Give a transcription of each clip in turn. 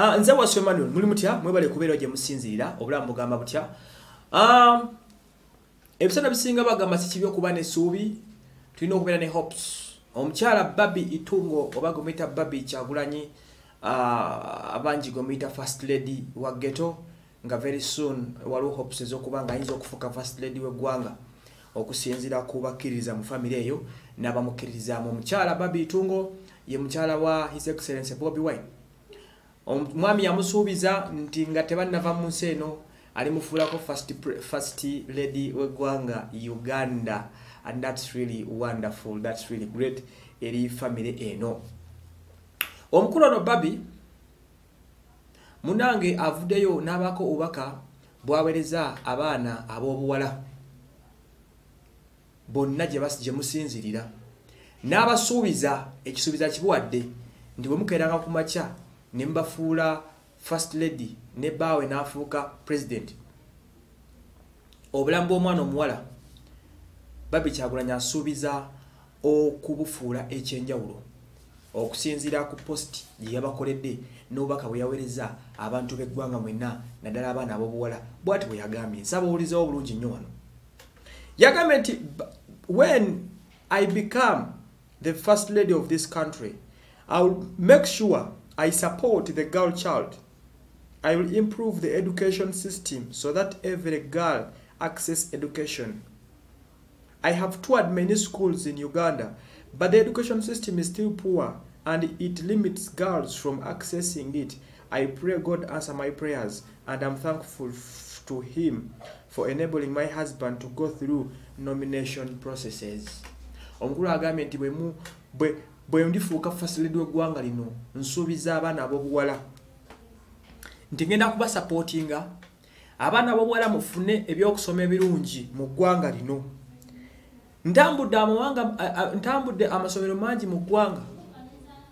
Ah, nze waswe manuel muli mutya? Mwebale kubeera gye musinzirira obulamu bugamba butya? Ah, ebiseera bisinga bagamba si kibi okuba n'essuubi tulina okubeera ne hopes omukyala babi itungo oba gomuyita babi kyagulanyi ah, abangi gomuyita first lady wa ghetto nga very soon waliwo hopes ez'okuba nga ayinza okufuuka first lady w'eggwanga okusinziira ku bakkiririza mu famire eyo n'abamukkiririzaamu omukyala babi itungo ye mukyala wa his excellence bobi wine omwami yamusuubiza nti nga tebannava mu nsi eno alimufuulako first, first lady w'eggwanga uganda. And that's really wonderful. That's really great. Eri famire eno. Omukulu ono babi munange avuddeyo n'abaako obubaka bwaweereza abaana ab'obuwala. Bonna gye musinzirira n'abasuubiza ekisuubiza kibuwadde nti bwe mukeeranga ku makya ne mbafuula first lady ne baawe n'afuuka president. Obulamu bw'omwana omuwala babi kyagulanyi asuubiza okubufuula ekyenjawulo okusinziira ku posti gye yabakoledde n'obubaka bwe yaweereza abantu b'eggwanga mwenna naddala abaana ab'obuwala. Bw'ati bwe yagambye nsaba owulizawo bulungi nnyo wano. Yagambye nti "Ba- when i become the first lady of this country i will make sure i support the girl child. I will improve the education system so that every girl access education. I have toured many schools in uganda but the education system is still poor and it limits girls from accessing it. I pray god answer my prayers and i'm thankful to him for enabling my husband to go through nomination processes. Omukulu agambye nti bwe ndifuuka fasilidi w'eggwanga lino nsuubiza abaana ab'obuwala. Nti ngenda kubasapootinga abaana ab'obuwala mufune ebyokusoma ebirungi mu ggwanga lino. Ntambudde amawanga ntambudde amasomero mangi mu ggwanga.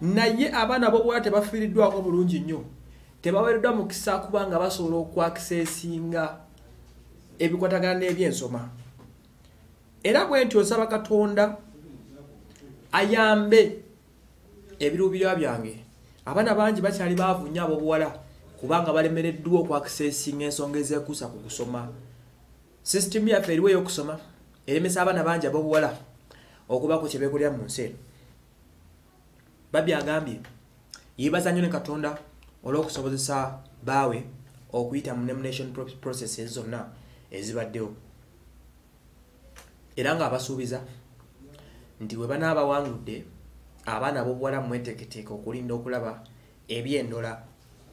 Naye abaana ab'obuwala tebafiiriddwako bulungi nnyo. Tebaweereddwa mukisa kubanga basobola okwakisesinga ebikwatagana n'ebyensoma. Era bwe nti osaba katonda ayambe ebiruubirwa byange. Abaana bangi bakyali baavu nnyo ab'obuwala kubanga balemereddwa okwakisesinga ensonga ezeekuusa ku kusoma. Sisitimu yaffe eriwo ey'okusoma eremesa abaana bangi ab'obuwala okubako kye beekolera mu nsi eno. Babi agambye yeebaza nnyo ne katonda olw'okusobozesa baawe okuyita mu nomination pro- processes zonna ezibaddewo. Era ng'abasuubiza nti bwe banaabawangudde abaana ab'obuwala mweteeketeeke okulinda okulaba ebyendola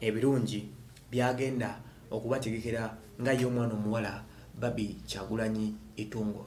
ebirungi byagenda okubategekera nga ye omwana omuwala babi kyagulanyi itungo